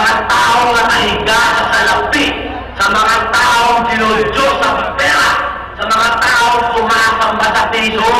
mga taong nakahiga sa salapi, sa mga taong sinudyos sa pera, sa mga taong sumasamba sa piso,